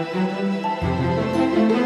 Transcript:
Música